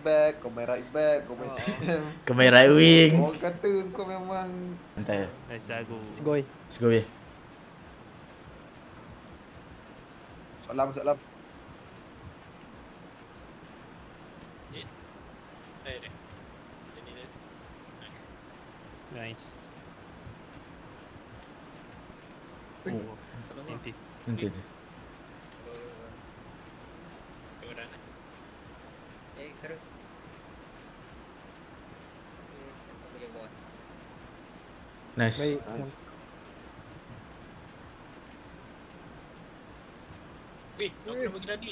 back, kau main right back, kau main Oh. CM. Kau main right wing. Orang kata kau memang aku. Segoi. Let's go, weh. soalan soalan. Dia. Ini dia. Nice. Nice. Oh, Nanti. nanti tu. Uh, Dua dah nak. Eh, terus. Aku boleh buat. Nice. Baik. Sam. Eh, aku nak bagi Dani.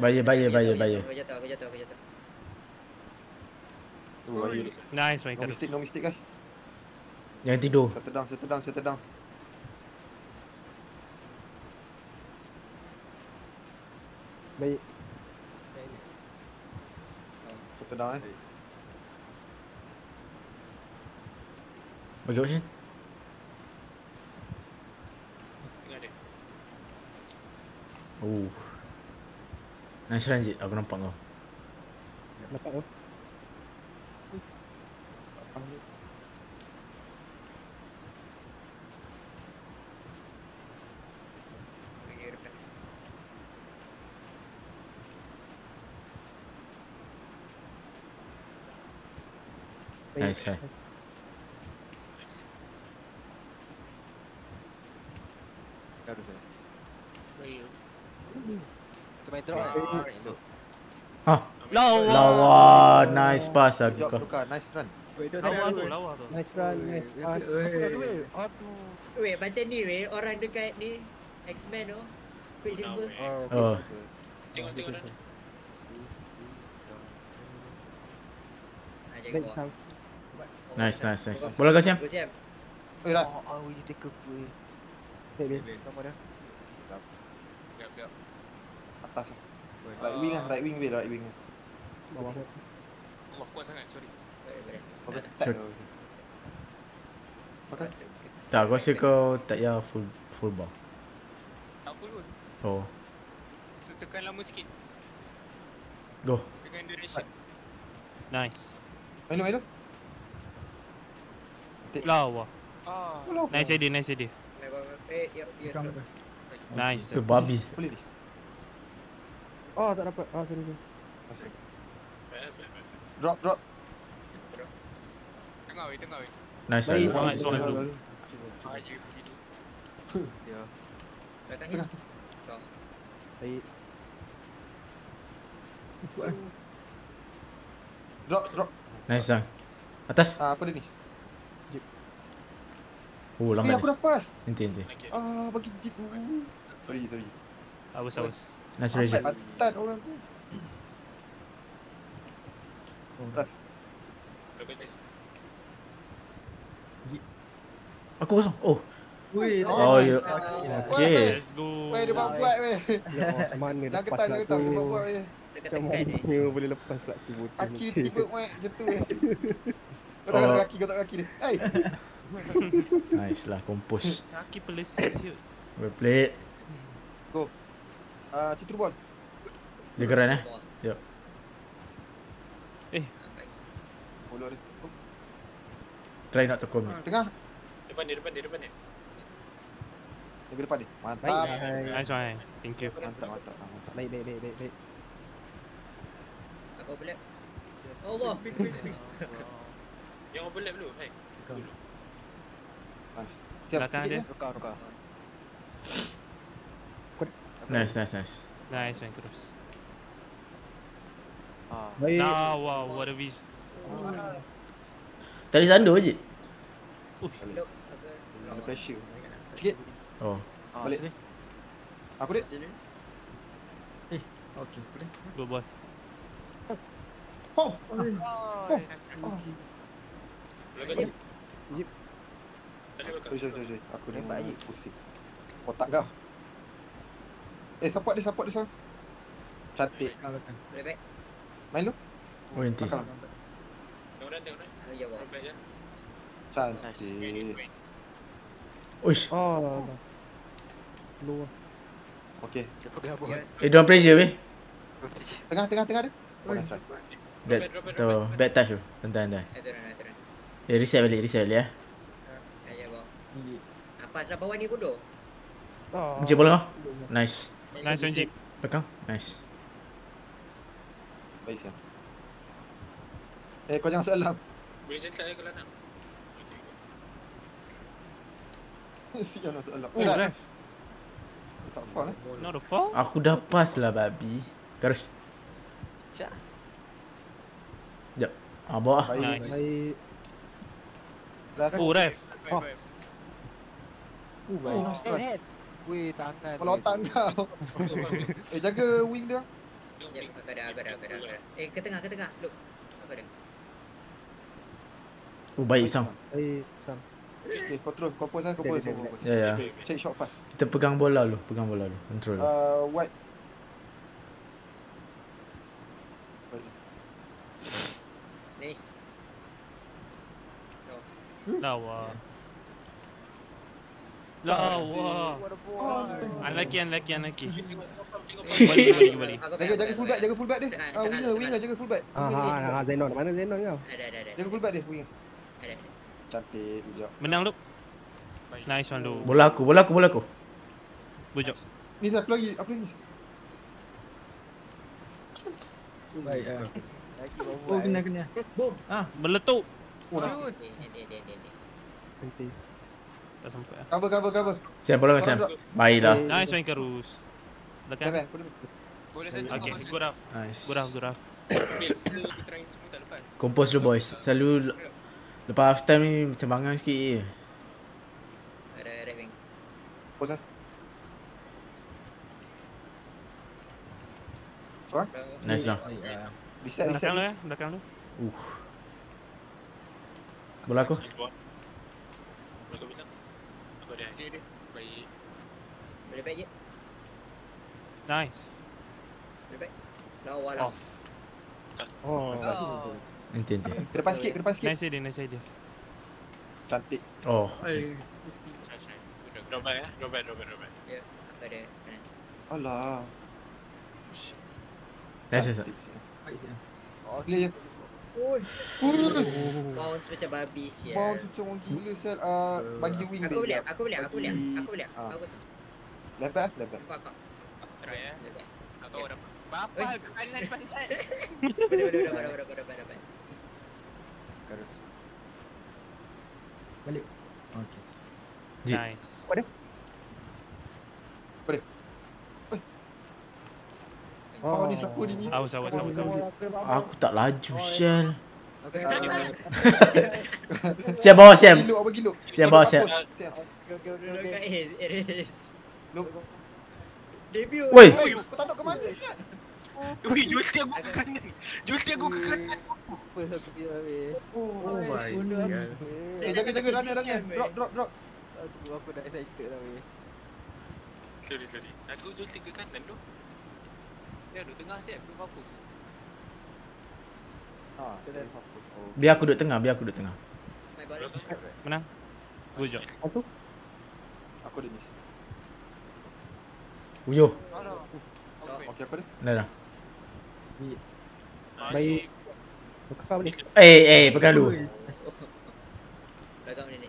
Bahaya, bahaya, bahaya, bahaya. Aku jatuh, aku jatuh, aku jatuh. Tu bahaya. Nice main No mistake, no mistake guys. Jangan tidur. Settle down, settle down, settle down. Baik. Eh. Bagi option. Tengah dia. Oh. Nice run. Aku nampak kau. Dapat tu. Nice, nice. Ah, Lawa. lawa. Nice pass Good job. Luka, nice run. Lawa tu, lawa tu. Nice run, nice pass. Weh, macam ni weh, orang dekat ni X-Men tu. Quick silver. Oh. Tengok tengok jaga Baik, bawah. Nice, nice, nice. Bola kau siap? Aku siap. Eh dah. Baik, baik. Gap gap. Atas lah. Right wing lah, right wing weh, right wing. Bawah. Allah kuat sangat, sorry. Pakai. Pakai. Tak, aku rasa kau tak payah full full bar. Tak full pun. Oh. So, tekan lama sikit. Go. Tekan direction. Nice. Main lu, main lu. Lawa. Ah. Bola. Nice idea, nice idea. Sorry. Nice. Eh, babi. Boleh ni. Oh, tak dapat. Ah, sorry. sorry. Drop, drop. Tengah weh, tengah weh. Nice Baik. run. Nice begitu. Belakang his. Kau. Baik. Drop, drop. Nice sang. Atas. Ah, aku ada Oh, Eh, lambat. aku dah pass. Nanti, nanti. Okay. Ah, bagi jit. Sorry, sorry. Awas, awas. Nice Rajat. pantat orang tu. Tap. Aku kosong. Oh. Wih, Oh, ya. Okay. Let's go. Weh, dia buat buat weh. Ya, macam mana Jangan lepas jangan pula ketat. tu. Dia buat buat weh. Macam mana boleh lepas pula tu Kaki ni. dia tiba-tiba weh macam tu weh. Kau tak Oh. kaki, kau tak kaki dia. Hey. Nice lah. Kompos. Kaki peleset siut. Well played. Ah, citru ball. Dia geran eh. Yup. Eh. Follow dia. Try not to commit. Tengah. Depan dia, depan dia, depan dia. Jaga depan dia. Mantap. Baik, Nice one. Thank you. Mantap, mantap, mantap. baik, baik, baik, baik, baik. Aku boleh. Allah. Yang overlap dulu, hai. Nice. Siap Belakang dia. ya. Nice, nice, nice. Nice main terus. Baik. Lawa. What a vision. Tadi sando je. Ada pressure. Sikit. Oh. Balik. Aku dia. Sini. Good boy. Oh. Belakang Jip. dia. Jip. Tak boleh belakang. Sorry, sorry, sorry, sorry. Aku ni Nampak je. pusing. Otak kau. Eh, support dia, support dia seorang. Cantik. Boleh baik. Main lu. Oh, nanti. Belakang. Tengok dah, tengok dah. Back je. Cantik. Uish. Oh. Luar. Okey. Yes. Eh, dia orang pressure weh. Tengah, tengah, tengah dia. Oh, nice. Bad, tu, bad touch tu. Santai, santai. Eh, reset balik, reset balik eh. Apa sebelah bawah ni bodoh? Oh. Encik bola. Nice. Nice one, Jeep. Belakang. Nice. Baik siap. Eh kau jangan salam. Boleh set saya kalau nak. Siap nak salam. Oh, ref. Tak fall eh. Not a foul? Aku dah pass lah babi. Terus. Sekejap. Ah, bawa ah. Baik. Nice. Baik. Oh, ref. Baik, Oh. Uh, baik. Oh, nice try. Weh, tangan. Kalau otak kau. Eh jaga wing dia. Ya, aku ada, aku ada, aku ada, aku ada. Eh, ke tengah, ke tengah. Look. Aku ada. Oh, baik Sam. Baik. Sam. Okay, kau terus. Kau pause kau Dia, pause. dia, kau dia. pause. Ya, ya. Check shot pass. Kita pegang bola dulu, pegang bola dulu. Control. dulu. Uh, white. Nice. Lawa. Lawa. Unlucky, unlucky, unlucky. Balik. Aku Jaga jaga fullback, jaga fullback dia. Tengah, Ah, winger, tengah. winger, jaga fullback. Ah, Winger, ah, ah, Zenon. Mana Zenon kau? Ada, ada, ada. Jaga fullback dia, winger. Ada. Cantik, bujak. Menang, Luke. Baik. Nice one, Luke. Bola aku, bola aku, bola aku. Job. Ni aku lagi, apa lagi? Baik. ah. Oh, kena kena. Boom. Meletup. Oh, nice. Tak sampai lah. Cover, cover, cover. Sam, kau Sam. Baiklah. Nice one, Karus. Belakang. boleh. Boleh set Okay, kau good up. Nice. Good up, good lepas. Compose dulu boys. Selalu le- lepas half time ni macam bangang sikit je. Lah. Soal? Nice lah. Reset, reset. Belakang lu eh, belakang lu. Uh. Bola aku. Ada hasil dia. Baik. Boleh baik je. Nice. Boleh baik. Lawa lah. Off. Oh. Nanti, nanti. Ke depan sikit, ke depan sikit. Nice idea, nice idea. Cantik. Oh. Drop back eh. Drop back, drop back, drop back. Ya, aku ada. Alah. Nice, nice. Cantik. Baik siap. Clear je. Oi. Uh, Bounce macam babi sial. Bounce macam orang gila sel. Uh, bagi wing Aku boleh, aku boleh, aku boleh. Aku boleh. Ah. Bagus. Left back, left back. Nampak kau. Try eh. Tak tahu dapat. Bapa Eh. kali nak panjat. Boleh, boleh, boleh, dapat, dapat, dapat, dapat, dapat. Balik. Okey. Jip. Nice. Oh, ni siapa ni? Awas, awas, awas, awas. Aku tak laju. Ah, Siap bawa? Siap, Kau bawa, siap. Siap. Debut. Woi. Oi, kau tak nak ke mana siap? Jual setiap aku ke kanan. Jual setiap aku ke kanan. Aku. Oh, Oh my god. Eh, jaga jaga runner runner. Drop drop drop. Aku aku dah excited lah weh. Sorry, sorry. Aku ke kanan tu. Dia duduk tengah siap, belum fokus. Ah, jadi fokus. Oh. Biar aku duduk tengah, biar aku duduk tengah. Menang. Good job. Aku ada miss. Okay. Okey, aku ada. Dah dah. Baik. Kau balik. Eh, eh, pegang dulu. Belakang ni.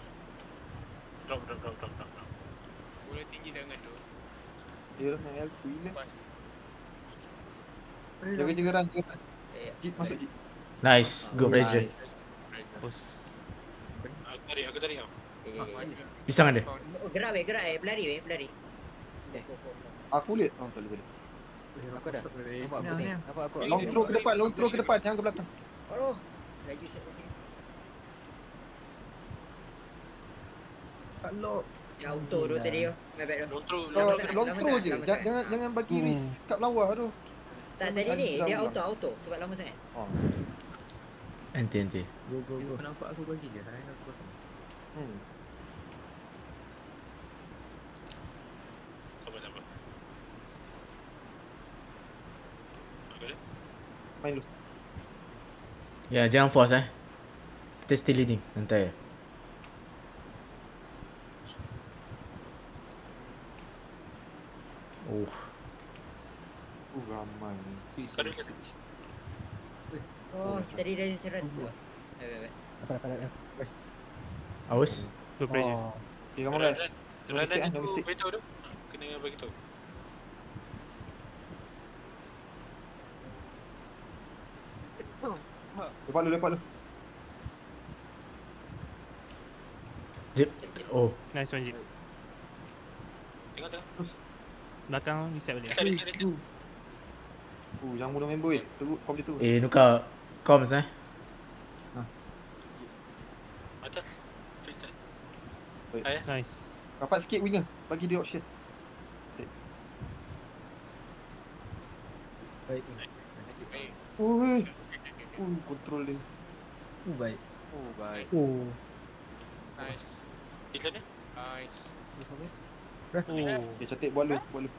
Drop, drop, drop, drop, drop. Bola tinggi sangat tu. Dia runner L2 gila. Jaga jaga run, jaga run. Eh, Jeep masuk jeep. Nice. Good pressure. Nice. Bos. Aku tarik, aku tarik kau. eh, Aku. Pisang ada. Oh, gerak weh, gerak eh. Berlari weh, berlari. Eh. Aku lihat. Oh, tak boleh tak boleh. Aku dah. Nampak aku Ni. Nampak aku. Long throw ke depan, long throw ke depan, jangan ke belakang. Oh, laju set tadi. Kalau Ya, auto tu tadi tu. My bad tu. Long throw, Oh, long throw. je. Jangan jangan bagi Hmm. risk kat bawah tu. Tak, tadi ni dia auto, auto. Sebab lama sangat. Oh. Nanti, nanti. go go go. Kau nampak aku bagi je, lain aku kosong. Hmm. Aku ada. Main dulu. Ya, jangan force eh. Kita still leading. Nanti. Oh, Oh, tadi dah cerat. Baik, baik, baik. Dapat dapat dapat. First. Awas. Good pressure. Oh. Okay, on guys. Eh, no tu beritahu tu. Kena bagi tahu. Lepas lu, lepas lu. Zip. Oh. Nice one, Jeep. Tengok tengok. Belakang reset balik. Reset reset reset. Uh, jangan mudah main boy. Teruk kau boleh tu. Eh, nukar comms eh. Atas. Nice. Rapat sikit winger. Bagi dia option. Baik. Baik. Ui. Uh, control dia. Oh, baik. Oh, baik. Oh. Nice. Islam ni? Nice. Oh. Okay, cantik buat lu, buat lu.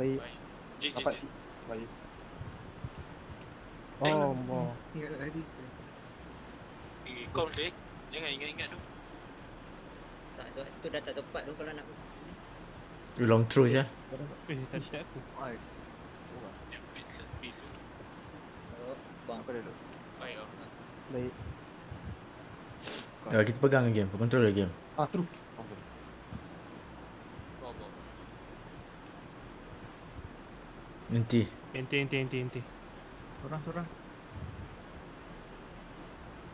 Baik. Baik. Jik jik jik. Baik. Oh, oh. Ingat tadi. Eh, Kau boleh. Jangan ingat-ingat tu. Tak so, tu dah tak sempat tu kalau nak. You long throw je. Eh, tak start aku. Baik. Yang pizza. Pizza. Oh, bang. Apa dulu? Baik. Baik. Ya, kita pegang game, control the game. Ah, true. Okay. Bawa bawa. Nanti. Ente, ente, ente, ente. Sorang, sorang.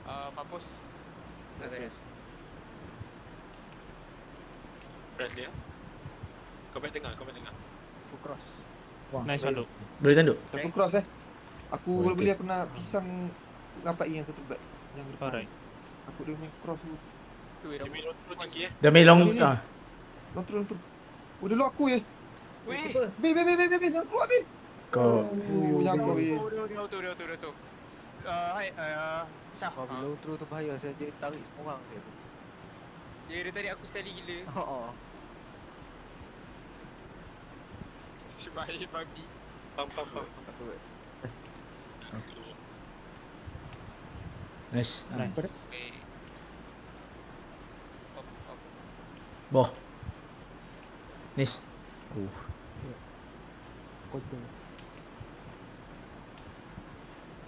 Ah, Fapus. Agak dah. Press dia. Kau baik tengah, kau baik tengah. Full cross. Nice one, Duk. Boleh tanduk? Double cross eh. Aku Oh, kalau okay. beli aku nak pisang rapat yang satu back. Yang depan. Alright. Aku dia main cross tu. Tu dia main terus tinggi eh. Dah main long ah. Long terus, long. Oh, dia lock aku je. Weh. Bil, bil, bil, bil, bil, bil. Jangan keluar, bil. Kau Oh, jangan keluar, bil. Dia dia tu dia tu dia tu. Ah, hai, ah, Syah. Kalau belum through tu bahaya saya je tarik semua orang saya tu. Dia dia tadi aku sekali gila. Oh. Si baik babi. Pam pam pam. Aku Yes. nice. Nice. Off. Boh. Nice. Oh. Control.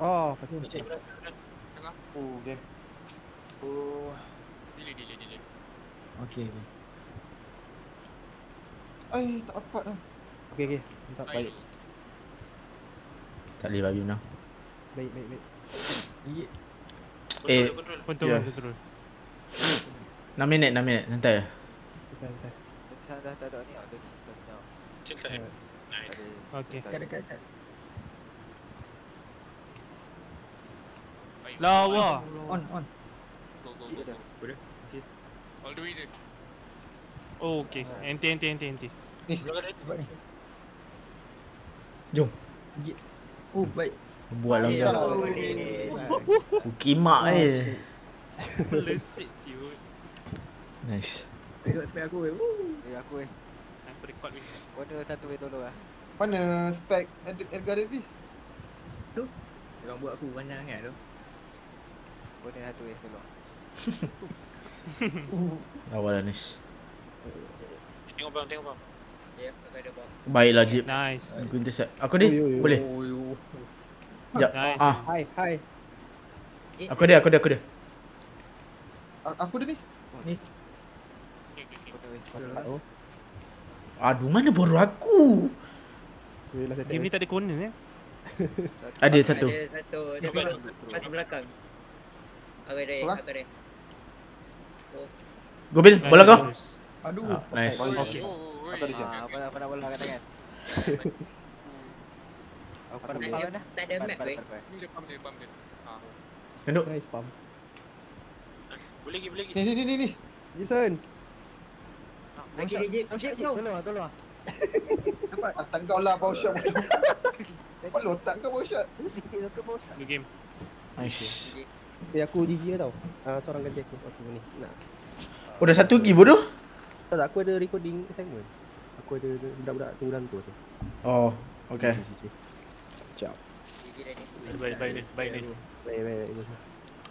Oh. Tengah. Oh, game. Oh. Delay delay delay. Okay. Ai, tak dapat dah. Okey okey. Mantap. Baik. Tak boleh babi menang. Baik baik baik. Eh. Control control. Control, Yeah. control. 6 minit, 6 minit. Santai. Kita kita. Dah dah tak ada ni ada ni stamina. Nice. Okay. Dekat dekat dekat. Lawa. On on. Go go go. dah. go. All the way je. Oh, okay. Ente. Belakang dia. Buat ni. Jom. Oh, baik. Buat lah Eh, kau. oh, boleh. Kimak eh. Melesit siut. Nice. Tengok spek aku eh. Eh aku eh. Aku record ni. Mana satu eh tolong ah. Mana spek Ed- Edgar Davis? Orang buat aku banyak sangat tu. Mana satu eh tolong. Awal lah nice. Tengok bang, tengok bang. Ya, ada bang. Baiklah Jeep. Nice. Aku intercept. Aku ni? Boleh? Oh. Sekejap. Nice. Ah, Hai hai. Jit, aku dia, aku dia, aku dia. Aku dia ni. Miss. Okay, okay, okay. Mana weh? Dapat oh. Aduh, mana boru aku? Game ni tak ada corner eh. Ada satu. Ada satu. Tapi pas belakang. Agak ada, Seorang? agak ada. Gobil, bola kau. Aduh. Ah, nice. Okay. Oh, Apa dia? Ah, apa apa nak bola kat tangan. Apa nak Tak bola dah? tak ada map, weh. Pam je, pam je, pam je. Ah. Tunduk. Nice spam. Boleh lagi, boleh lagi. Ni ni ni ni ni. Gibson. Lagi dia Jit. Jit kau. Tolong ah, tolong ah. Otak kau lah power shot. Kepala otak kau power shot. Game. Nice. Eh aku GG tau. Ah seorang ganti aku aku ni. Nak. Oh, dah satu lagi bodoh? Tak tak aku ada recording assignment. Aku ada ada budak-budak tunggulan tu tu. Oh, okay. Ciao. Baik, baik, baik, baik. Baik baik baik.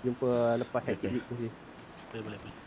Jumpa lepas Okay. okay. okay. Boleh, boleh, boleh.